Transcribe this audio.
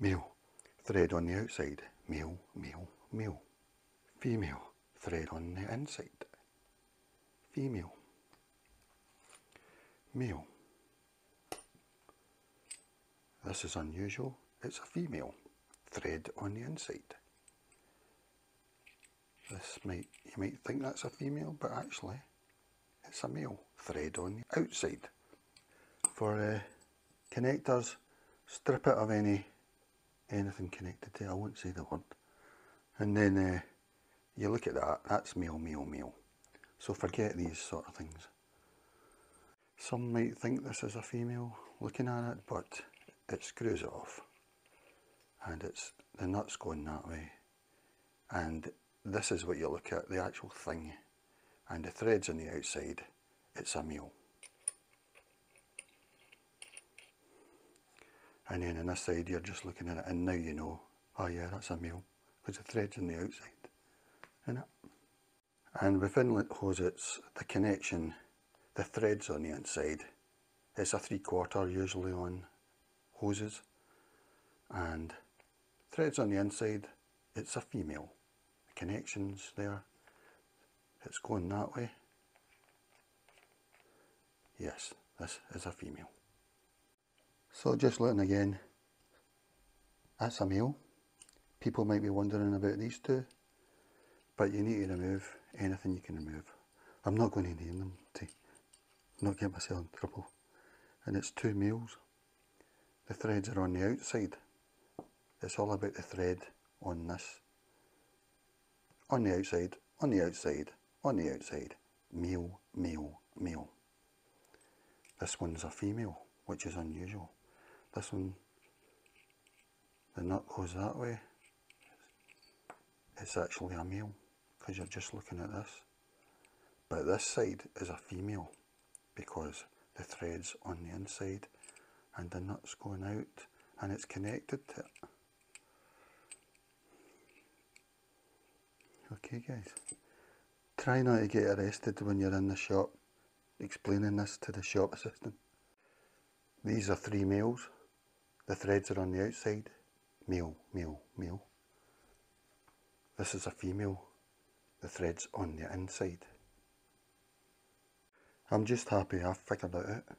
Male. Thread on the outside. Male, male, male. Female. Thread on the inside. Female. Male. This is unusual. It's a female. Thread on the inside. This might, you might think that's a female, but actually it's a male. Thread on the outside. For uh, connectors, strip it of any anything connected to it. I won't say the word. And then uh, you look at that, that's male, male, male. So forget these sort of things. Some might think this is a female looking at it, but it screws it off. And it's the nuts going that way. And this is what you look at, the actual thing. And the threads on the outside, it's a male. And then on this side, you're just looking at it, and now you know, oh yeah, that's a male, because the thread's on the outside. It? And with inlet hosets, the connection, the threads on the inside, it's a three quarter usually on hoses. And threads on the inside, it's a female. The connections there, it's going that way. Yes, this is a female. So just looking again, that's a male. People might be wondering about these two, but you need to remove anything you can remove. I'm not going to name them to not get myself in trouble. And it's two males. The threads are on the outside. It's all about the thread on this. On the outside, on the outside, on the outside. Male, male, male. This one's a female, which is unusual. This one, the nut goes that way. It's actually a male because you're just looking at this. But this side is a female because the thread's on the inside and the nut's going out and it's connected to it. Okay guys, try not to get arrested when you're in the shop explaining this to the shop assistant. These are three males. The threads are on the outside. Male, male, male. This is a female. The thread's on the inside. I'm just happy I've figured it out.